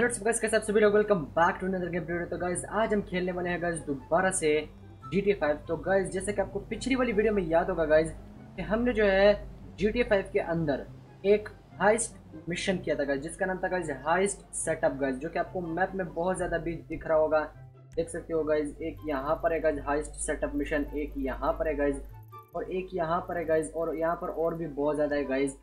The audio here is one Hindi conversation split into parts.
गाइस कैसे आप सभी लोग? Welcome back to another game video तो गाइस आज हम खेलने वाले हैं गाइस दोबारा से GTA 5 तो गाइस जैसे कि आपको पिछली वाली वीडियो में याद होगा गाइस कि हमने जो है GTA 5 के अंदर एक हाइस्ट मिशन किया था गाइस जिसका नाम था गाइस हाइस्ट सेटअप गाइस जो कि आपको मैप में बहुत ज़्यादा बीच दिख रहा होगा। देख सकते हो गाइस एक यहाँ पर है गाइस हाइस्ट सेटअप मिशन एक यहाँ पर है गाइस और एक यहाँ पर है गाइस और यहाँ पर और भी बहुत ज़्यादा है गाइस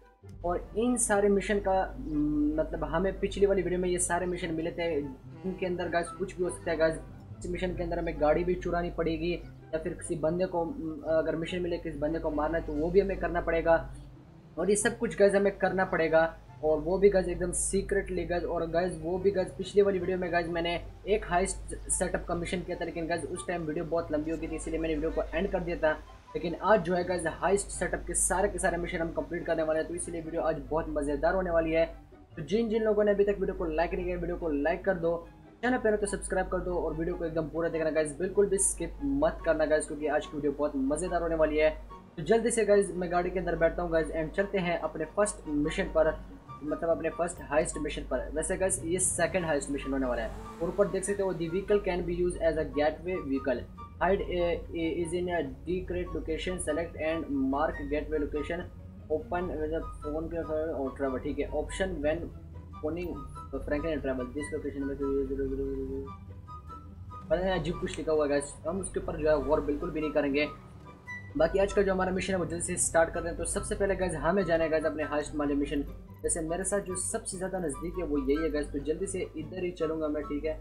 और इन सारे मिशन का मतलब हमें पिछली वाली वीडियो में ये सारे मिशन मिले थे। जिनके अंदर गाइस कुछ भी हो सकता है गाइस इस मिशन के अंदर हमें गाड़ी भी चुरानी पड़ेगी या फिर किसी बंदे को अगर मिशन मिले किसी बंदे को मारना है तो वो भी हमें करना पड़ेगा। और ये सब कुछ गज हमें करना पड़ेगा। और वो भी गज एकदम सीक्रेटली गज और गज वो भी गज पिछली वाली वीडियो में गज मैंने एक हाइस्ट सेटअप का मिशन किया था, लेकिन गज उस टाइम वीडियो बहुत लंबी हो गई थी, इसलिए मैंने वीडियो को एंड कर दिया था। लेकिन आज जो है गज हाइस्ट सेटअप के सारे के सारे मिशन हम कंप्लीट करने वाले हैं तो इसलिए वीडियो आज बहुत मज़ेदार होने वाली है। तो जिन जिन लोगों ने अभी तक वीडियो को लाइक नहीं किया वीडियो को लाइक कर दो। चैनल पर तो सब्सक्राइब कर दो, और वीडियो को एकदम पूरा देखना गाइज़ बिल्कुल भी स्किप मत करना गाइज़ क्योंकि आज की वीडियो बहुत मज़ेदार होने वाली है। तो जल्दी से गाइज़ मैं गाड़ी के अंदर बैठता हूँ गाइज़ एंड चलते हैं अपने फ़र्स्ट मिशन पर। मतलब अपने फ़र्स्ट हाइस्ट मिशन पर वैसे गैस ये सेकंड हाइस्ट मिशन होने वाला है और ऊपर देख सकते हो the vehicle can be use as a getaway vehicle hide is in discreet location select and mark getaway location open phone के ट्रेवल ठीक है option when phoning frank and travel जिस लोकेशन में पता कुछ लिखा हुआ है हम उसके ऊपर जो है गौर बिल्कुल भी नहीं करेंगे बाकी आज का जो हमारा मिशन है वो जल्दी से स्टार्ट कर रहे हैं। तो सबसे पहले गैस हमें जाने गैस अपने हाइस्ट वाले मिशन जैसे मेरे साथ जो सबसे ज़्यादा नज़दीक है वो यही है गैस तो जल्दी से इधर ही चलूँगा मैं ठीक है?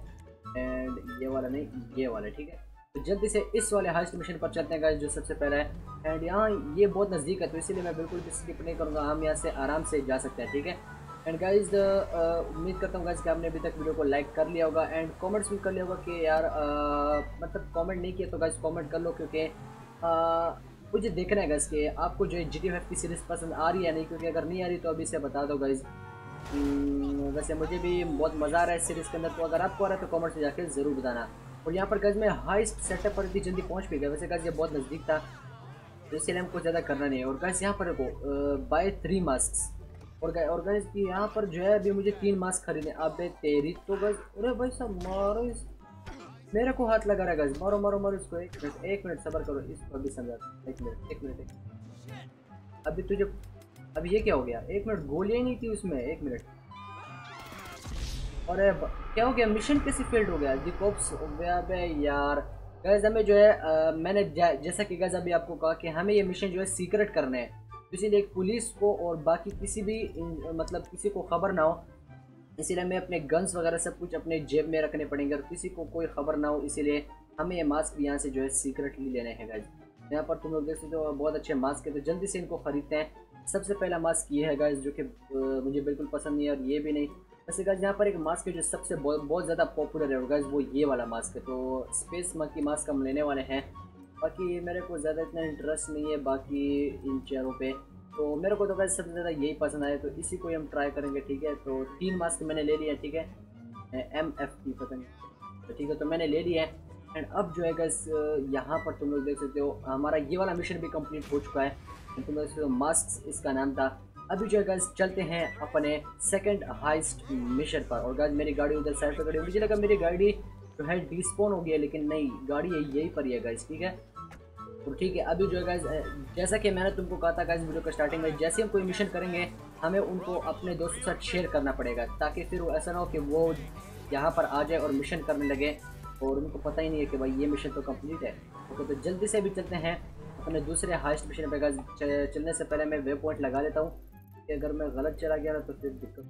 एंड ये वाला नहीं ये वाला ठीक है? तो जल्दी से इस वाले हाइस्ट मिशन पर चलते हैं गाइस जो सबसे पहला है। एंड यहाँ ये बहुत नज़दीक है तो इसीलिए मैं बिल्कुल भी स्किप नहीं करूँगा। हम यहाँ से आराम से जा सकते हैं ठीक है? एंड गाइज़ उम्मीद करता हूँ गाइज़ कि आपने अभी तक वीडियो को लाइक कर लिया होगा। एंड कमेंट्स भी कर लिया होगा कि यार आ, मतलब कमेंट नहीं किया तो गाइज़ कमेंट कर लो क्योंकि मुझे देखना है गाइज़ के आपको जो है जी टी की सीरीज़ पसंद आ रही है नहीं क्योंकि अगर नहीं आ रही तो अभी से बता दो गाइज़ हम्म, वैसे मुझे भी बहुत मज़ा आ रहा है इस सीरीज़ के अंदर तो अगर आपको आ रहा है तो कमेंट से जाकर ज़रूर बताना। और यहाँ पर गज में हाइस्ट सेटअप पर इतनी जल्दी पहुँच भी गया। वैसे गज ये बहुत नज़दीक था तो इसलिए हमको ज़्यादा करना नहीं है। और गैस यहाँ पर देखो बाय थ्री मास्क और गए और की यहाँ पर जो है अभी मुझे तीन मास्क खरीदने अब तेरी तो गज अरे भाई सब मारो मेरे को हाथ लगा रहा है गज मारो मारो मारो इसको एक मिनट एक मिनट सबर करो इसको अभी समझा एक मिनट एक मिनट अभी तुझे अभी ये क्या हो गया? एक मिनट गोलियाँ नहीं थी उसमें? एक मिनट. और क्या हो गया? मिशन कैसे फेल्ड हो गया? दिकोप्स हो गया बे यार. गैस हमें जो है आ, मैंने जैसा कि गैस अभी आपको कहा कि हमें ये मिशन जो है सीक्रेट करने हैं. इसीलिए पुलिस को और बाकी किसी भी मतलब किसी को खबर ना हो इसीलिए हमें अपने गन्स वगैरह सब कुछ अपने जेब में रखने पड़ेंगे और किसी को कोई खबर ना हो, इसीलिए हमें ये मास्क भी यहाँ से जो है सीक्रेटली लेने हैं गैस यहाँ पर तुम लोग देख सकते हो बहुत अच्छे मास्क है तो जल्दी से इनको ख़रीदते हैं. सबसे पहला मास्क ये है गैस जो कि मुझे बिल्कुल पसंद नहीं है और ये भी नहीं. वैसे गाइज़ यहाँ पर एक मास्क है जो सबसे बहुत ज़्यादा पॉपुलर है गाइज़ वो ये वाला मास्क है. तो स्पेस की मास्क हम लेने वाले हैं. बाकी मेरे को ज़्यादा इतना इंटरेस्ट नहीं है, बाकी इन चेयरों पे. तो मेरे को तो गाइज़ सबसे ज़्यादा यही पसंद आया तो इसी को ही हम ट्राई करेंगे, ठीक है? तो तीन मास्क मैंने ले लिया ठीक है? एम एफ़ की पता नहीं। तो ठीक है तो मैंने ले लिया है एंड अब जो है गैस यहाँ पर तुम लोग देख सकते हो, हमारा ये वाला मिशन भी कंप्लीट हो चुका है। तुम लोग देख सकते हो मास्क इसका नाम था। अभी जो है गज चलते हैं अपने सेकंड हाइस्ट मिशन पर। और गैस मेरी गाड़ी उधर साइड पर खड़ी मुझे लगा मेरी गाड़ी जो है डिस्पोन हो गया लेकिन नहीं, गाड़ी यही पर ही है गज ठीक है? तो ठीक है। अभी जो है गज जैसा कि मैंने तुमको कहा था गज वीडियो का स्टार्टिंग में, जैसे हम कोई मिशन करेंगे, हमें उनको अपने दोस्तों के साथ शेयर करना पड़ेगा, ताकि फिर वो ऐसा ना हो कि वो यहाँ पर आ जाए और मिशन करने लगे, और उनको पता ही नहीं है कि भाई ये मिशन तो कंप्लीट है। ओके तो जल्दी से भी चलते हैं, अपने दूसरे हाइस्ट मिशन पर गज चलने से पहले मैं वे पॉइंट लगा लेता हूँ, कि अगर मैं गलत चला गया ना तो फिर दिक्कत,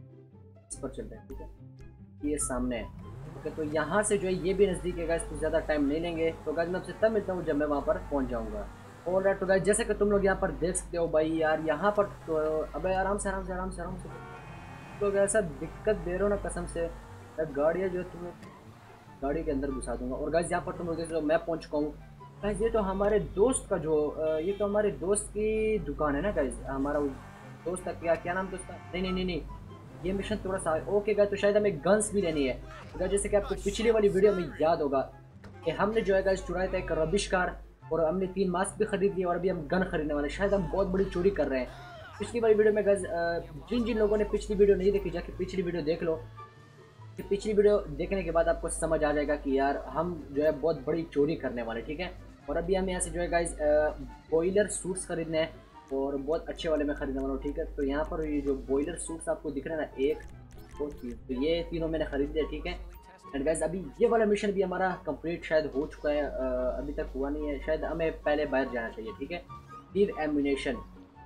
इस पर चलता है, ठीक है। ये सामने है। ओके तो यहाँ से जो है ये भी नज़दीक है तो ज़्यादा टाइम नहीं लेंगे। तो गाइज़ मैं आपसे तब मिलता हूँ जब मैं वहाँ पर पहुँच जाऊँगा। और राइट तो गाइज़ जैसे कि तुम लोग यहाँ पर देख सकते हो भाई यार, यहाँ पर तो अब आराम से आराम से आराम से आराम से। तो ऐसा दिक्कत दे रहे हो ना कसम से गाड़ियाँ जो है तुम्हें गाड़ी के अंदर घुसा दूँगा। और गाइज़ यहाँ पर तुम लोग देख मैं पहुँच चुका हूँ। गाइज़ ये तो हमारे दोस्त का जो ये तो हमारे दोस्त की दुकान है ना गाइज़ हमारा दोस्त का क्या क्या नाम दोस्त का नहीं नहीं नहीं नहीं। ये मिशन थोड़ा सा ओके गए तो शायद हमें गन्स भी लेनी है। अगर जैसे कि आपको पिछली वाली वीडियो में याद होगा कि हमने जो है गज चुराया था एक रबिश कार और हमने तीन मास्क भी खरीद लिए और अभी हम गन खरीदने वाले शायद हम बहुत बड़ी चोरी कर रहे हैं। पिछली वाली वीडियो में गज जिन जिन लोगों ने पिछली वीडियो नहीं देखी, जाके पिछली वीडियो देख लो। कि पिछली वीडियो देखने के बाद आपको समझ आ जाएगा कि यार, हम जो है बहुत बड़ी चोरी करने वाले ठीक है? और अभी हम यहाँ से जो है गाइज़ बॉयलर सूट्स खरीदने हैं। और बहुत अच्छे वाले मैं खरीदने वाला हूँ, ठीक है? तो यहाँ पर ये जो बॉयलर सूट्स आपको दिख रहे हैं ना, एक, दो, तीन तो ये तीनों मैंने खरीद लिया ठीक है? एंड गाइज़ अभी ये वाला मिशन भी हमारा कंप्लीट शायद हो चुका है अभी तक हुआ नहीं है, शायद हमें पहले बाहर जाना चाहिए, ठीक है? तीर एम्यूनेशन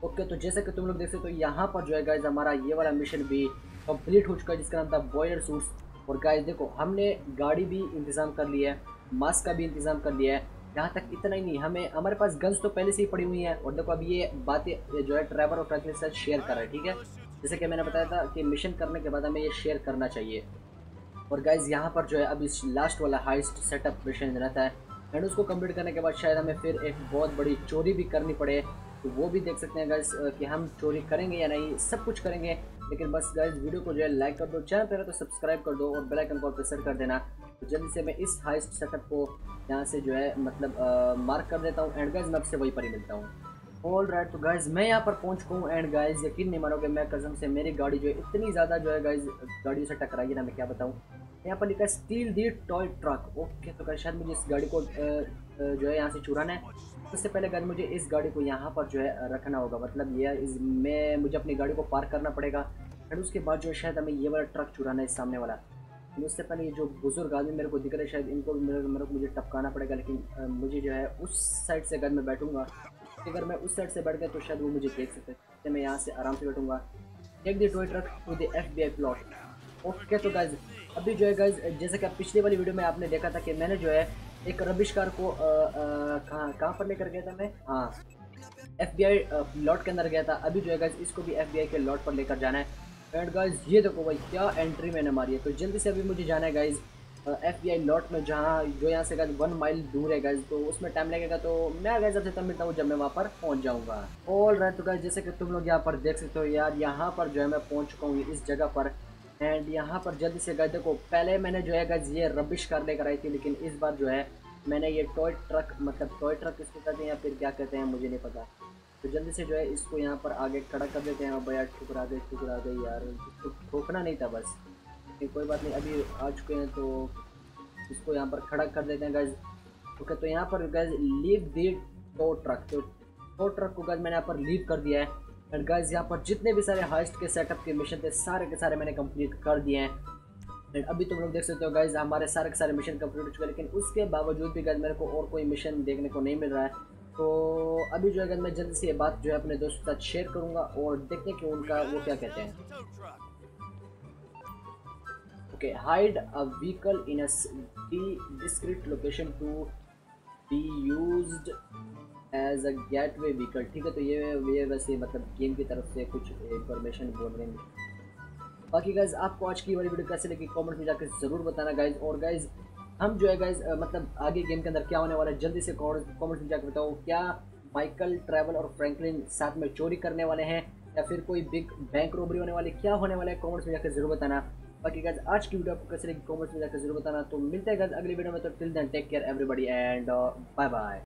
ओके तो जैसे कि तुम लोग देख सकते हो यहाँ पर जो है गाइज़ हमारा ये वाला मिशन भी कंप्लीट हो चुका है, जिसका नाम था बॉयलर सूट्स और गाइज़ देखो, हमने गाड़ी भी इंतज़ाम कर लिया है मास्क का भी इंतज़ाम कर लिया है यहाँ तक इतना ही नहीं, हमें, हमारे पास गन्स तो पहले से ही पड़ी हुई हैं और देखो अभी ये बातें जो है ड्राइवर और फ्रैंकलिन के साथ शेयर कर रहा है, ठीक है? जैसे कि मैंने बताया था कि मिशन करने के बाद हमें ये शेयर करना चाहिए। और गाइज़ यहाँ पर जो है अब इस लास्ट वाला हाइस्ट सेटअप मिशन रहता है। एंड उसको कंप्लीट करने के बाद शायद हमें फिर एक बहुत बड़ी चोरी भी करनी पड़े। तो वो भी देख सकते हैं गाइज़ कि हम चोरी करेंगे या नहीं, सब कुछ करेंगे। लेकिन बस गाइज़ वीडियो को जो है लाइक कर दो चैनल पर तो सब्सक्राइब कर दो और बेल आइकन को प्रेस कर देना। तो जल्दी से मैं इस हाइस्ट सेटअप को यहाँ से जो है मतलब आ, मार्क कर देता हूँ। एंड गाइज़ मैं आपसे वही पर ही मिलता हूँ। ऑल राइट तो गाइज़ मैं यहाँ पर पहुँच हूँ। एंड गाइज़ यकीन नहीं मानोगे मैं कसम से मेरी गाड़ी जो है इतनी ज़्यादा जो है गाइज़ गाड़ियों से टकराई ना मैं क्या बताऊँ। यहाँ पर लिखा है steal the toy truck okay तो शायद मुझे इस गाड़ी को जो है यहाँ से चुराना है। उससे पहले गाइज़ मुझे इस गाड़ी को यहाँ पर जो है रखना होगा। मतलब ये इस मैं मुझे अपनी गाड़ी को पार्क करना पड़ेगा। एंड उसके बाद जो है शायद हमें ये वाला ट्रक चुराना है सामने वाला। उससे पहले ये जो बुज़ुर्ग आदमी मेरे को दिख रहे शायद इनको भी मेरे, मेरे को मुझे टपकाना पड़ेगा लेकिन आ, मुझे जो है उस साइड से अगर मैं बैठूँगा अगर मैं उस साइड से बैठ गया तो शायद वो मुझे देख सकते हैं। मैं यहाँ से आराम से बैठूँगा। Take the toy truck to the F B plot okay तो गाइज़ अभी जो है गाइज़ जैसे कि पिछली वाली वीडियो में आपने देखा था कि मैंने जो है एक रबिश कार को कहाँ कहाँ पर लेकर गया था मैं? हाँ एफ़ बी आई लॉट के अंदर गया था। अभी जो है गाइज़ इसको भी एफ़ बी आई के लॉट पर लेकर जाना है। एंड गाइज़ ये देखो भाई, क्या एंट्री मैंने मारी है। तो जल्दी से अभी मुझे जाना है guys F B I lot में, जहाँ जो यहाँ से गाइज़ वन माइल दूर है गाइज़ तो उसमें टाइम लगेगा। तो मैं गाइज़ आपसे तब मिलता हूँ जब मैं वहाँ पर पहुँच जाऊँगा। ऑल राइट तो गाइज़ जैसे कि तुम लोग यहाँ पर देख सकते हो, यार, यहाँ पर जो है मैं पहुँच चुका हूँ इस जगह पर। एंड यहाँ पर जल्दी से गए देखो, पहले मैंने जो है गाइज़ ये रबिश कार लेकर आई थी, लेकिन इस बार जो है मैंने ये टॉय ट्रक मतलब टॉय ट्रक इसको कहते हैं या फिर क्या कहते हैं, मुझे नहीं पता। तो जल्दी से जो है इसको यहाँ पर आगे खड़ा कर देते हैं भैया ठुकरा गई ठुकरा गई यार ठोकना नहीं था बस। कोई बात नहीं, अभी आ चुके हैं तो इसको यहाँ पर खड़ा कर देते हैं गज ओके तो यहाँ पर guys leave the tow truck तो टो ट्रक को गज मैंने यहाँ पर लीव कर दिया है। एंड गज यहाँ पर जितने भी सारे हाइस्ट के सेटअप के मिशन थे, सारे के सारे मैंने कंप्लीट कर दिए हैं। एंड अभी तुम लोग देख सकते हो गाइज़ हमारे सारे के सारे मिशन कंप्लीट हो चुके हैं, लेकिन उसके बावजूद भी गाइज़ मेरे को और कोई मिशन देखने को नहीं मिल रहा है। तो अभी जो है मैं जल्दी से ये बात जो है अपने दोस्तों के साथ शेयर करूँगा और देखते कि उनका वो क्या कहते हैं। Okay hide a vehicle in discreet location to be used as a getaway vehicle ठीक है तो ये ये वैसे मतलब गेम की तरफ़ से कुछ इंफॉर्मेशन बोल रहे हैं। बाकी गाइज़ आपको आज की वाली वीडियो कैसे लगी? कमेंट में जाकर ज़रूर बताना गाइज़ और गाइज़ हम जो है गाइज़ मतलब आगे गेम के अंदर क्या होने वाला है, जल्दी से कॉमेंट में जाकर बताओ, क्या माइकल ट्रैवल और फ्रैंकलिन साथ में चोरी करने वाले हैं, या फिर कोई बिग बैंक रोबरी होने वाले क्या होने वाला है कॉमेंट्स में जाकर ज़रूर बताना। बाकी गाइज़ आज की वीडियो आपको कैसे कॉमेंट्स में जाकर ज़रूर बताना। तो मिलते हैं गाइज़ अगली वीडियो में तो till then take care everybody and bye bye